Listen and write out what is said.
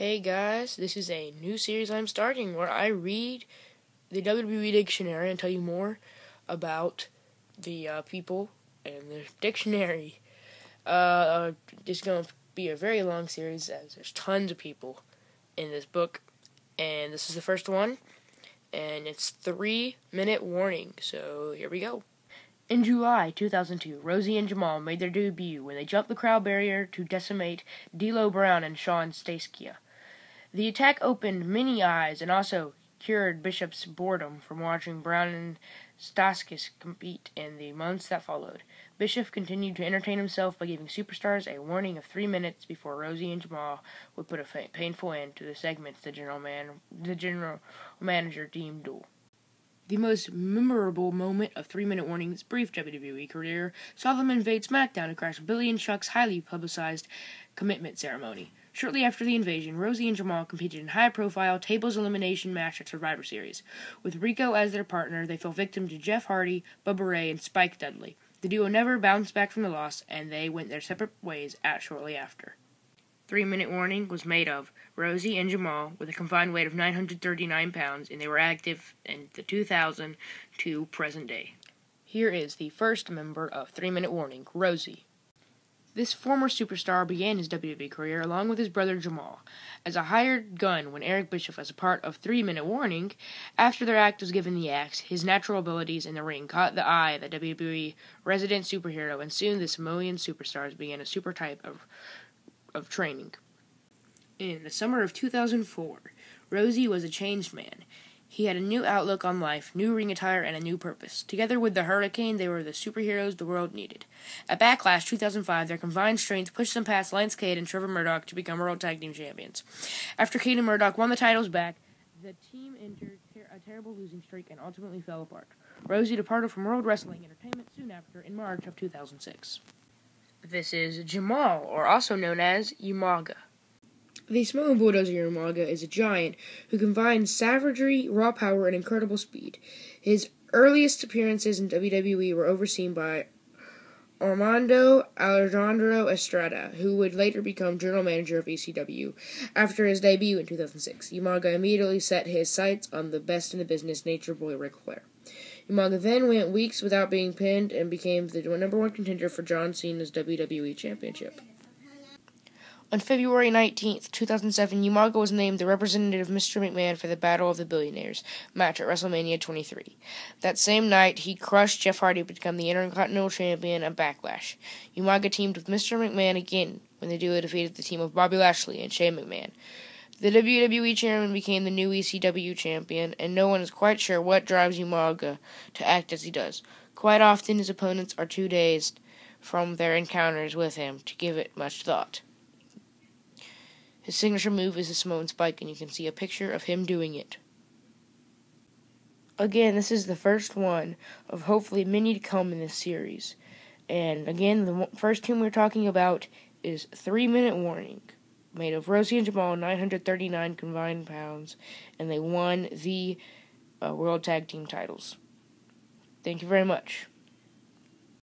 Hey guys, this is a new series I'm starting where I read the WWE dictionary and tell you more about the uh, people and the dictionary. Uh, it's going to be a very long series as there's tons of people in this book, and this is the first one, and it's three minute warning. So here we go. In July 2002, Rosey and Jamal made their debut when they jumped the crowd barrier to decimate D'Lo Brown and Shawn Stasiak. The attack opened many eyes and also cured Bischoff's boredom from watching Brown and Stasiak compete in the months that followed. Bischoff continued to entertain himself by giving superstars a warning of three minutes before Rosey and Jamal would put a painful end to the segments the general man the general manager deemed dull. The most memorable moment of Three Minute Warning's brief WWE career saw them invade SmackDown to crash Billy and Chuck's highly publicized commitment ceremony. Shortly after the invasion, Rosey and Jamal competed in high profile tables elimination match at Survivor Series. With Rico as their partner, they fell victim to Jeff Hardy, Bubba Ray, and Spike Dudley. The duo never bounced back from the loss, and they went their separate ways at shortly after. Three Minute Warning was made of Rosey and Jamal with a combined weight of 939 pounds, and they were active in the 2000 to present day. Here is the first member of Three Minute Warning, Rosey. This former superstar began his WWE career along with his brother Jamal as a hired gun when Eric Bischoff was a part of Three Minute Warning. After their act was given the axe, his natural abilities in the ring caught the eye of the WWE resident superhero, and soon the Samoan superstars began a super type of of training. In the summer of 2004, Rosey was a changed man. He had a new outlook on life, new ring attire, and a new purpose. Together with the Hurricane, they were the superheroes the world needed. At Backlash 2005, their combined strength pushed them past Lance Cade and Trevor Murdoch to become World Tag Team Champions. After Cade and Murdoch won the titles back, the team entered ter- a terrible losing streak and ultimately fell apart. Rosey departed from World Wrestling Entertainment soon after in March of 2006. This is Jamal, or also known as Umaga. The Samoan Bulldozer Umaga is a giant who combines savagery, raw power, and incredible speed. His earliest appearances in WWE were overseen by Armando Alejandro Estrada, who would later become general manager of ECW. After his debut in 2006, Umaga immediately set his sights on the best in the business, Nature Boy Ric Flair. Umaga then went weeks without being pinned and became the number one contender for John Cena's WWE Championship. On February 19, 2007, Umaga was named the representative of Mr. McMahon for the Battle of the Billionaires match at WrestleMania 23. That same night, he crushed Jeff Hardy to become the Intercontinental Champion at Backlash. Umaga teamed with Mr. McMahon again when the duo defeated the team of Bobby Lashley and Shane McMahon. The WWE chairman became the new ECW champion, and no one is quite sure what drives Umaga to act as he does. Quite often, his opponents are too dazed from their encounters with him to give it much thought. His signature move is the Samoan Spike, and you can see a picture of him doing it. Again, this is the first one of hopefully many to come in this series. And again, the first team we're talking about is Three Minute Warning made of Rosey and Jamal, 939 combined pounds, and they won the uh, World Tag Team titles. Thank you very much.